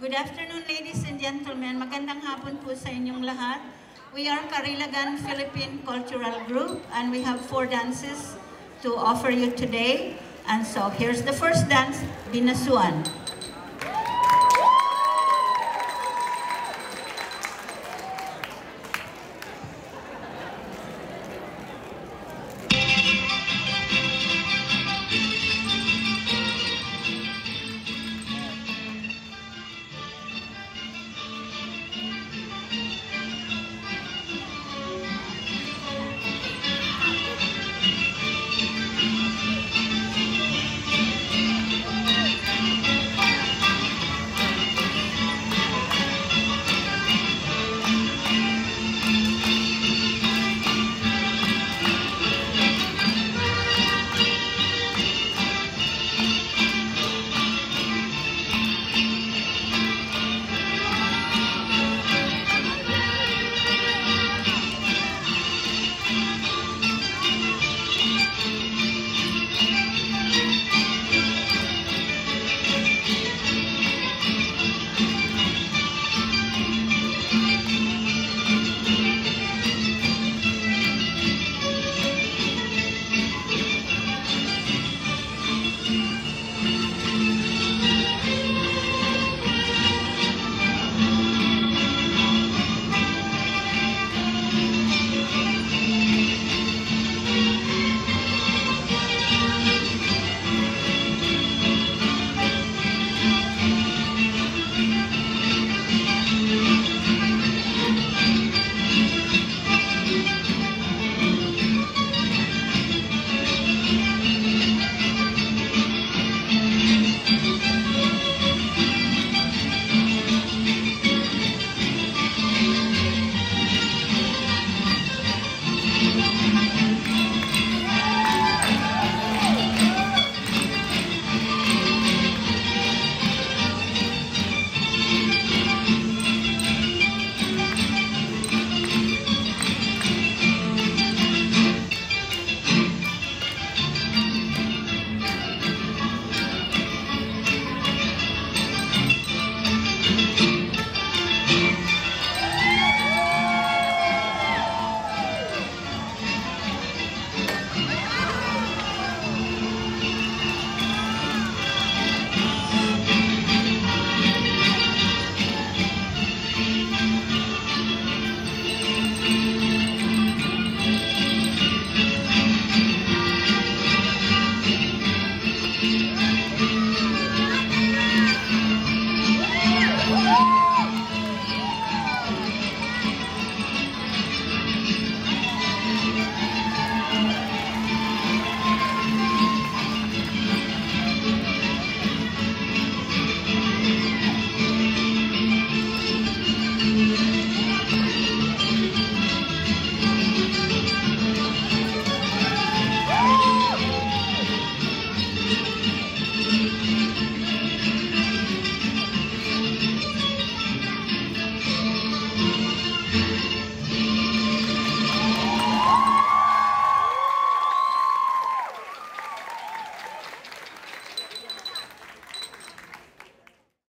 Good afternoon, ladies and gentlemen. Magandang hapon po sa inyong lahat. We are Karilagan Philippine Cultural Group and we have four dances to offer you today. And so here's the first dance, Binasuan.